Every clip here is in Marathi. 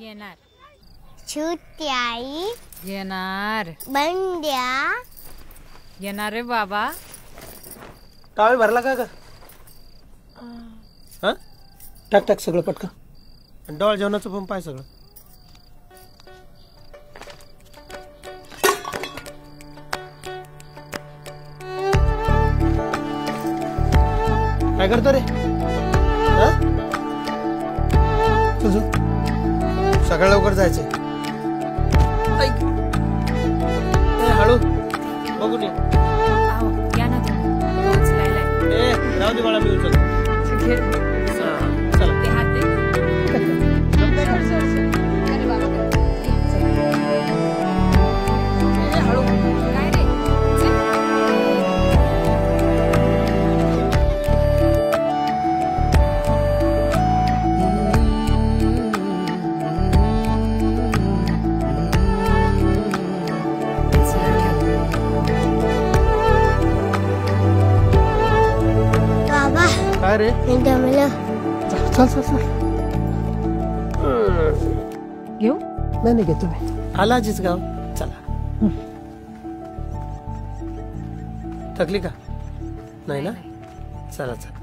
येणार. छुट्याई येणार. बंड्या. येणार रे बाबा. टावेल भरला का ग? हा? टाक टाक सगळं पटकन. आणि डोळ जेवणाचं पण पाय सगळं. काय करतो रे? सकाळ लवकर जायचंय. हळू. बघून ये आहो या ना ए राहू दे बाळा मी उचलतो. चला. काय रे चल चल चल घेऊ? नाही नाही घेतो मी. आला आजीच गाव. चला. थकली का? नाही ना? चला चला.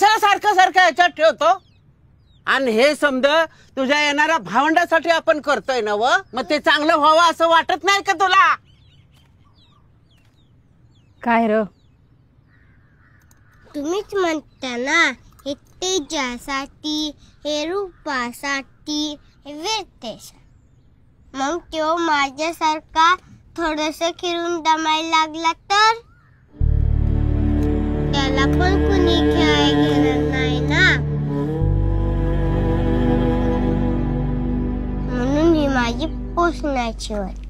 कशाला सारखं सारखं याच्यात ठेवतो? आणि हे समज तुझ्या येणाऱ्या भावंडासाठी आपण करतोय ना व मग ते चांगलं व्हावं असं वाटत नाही का तुला? काय र? तुम्हीच म्हणता ना हे तेजासाठी हे रूपासाठी हे मग तो माझ्यासारखा थोडस फिरून दमायला लागला तर? त्याला पण कुणी вкусночек.